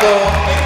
Michael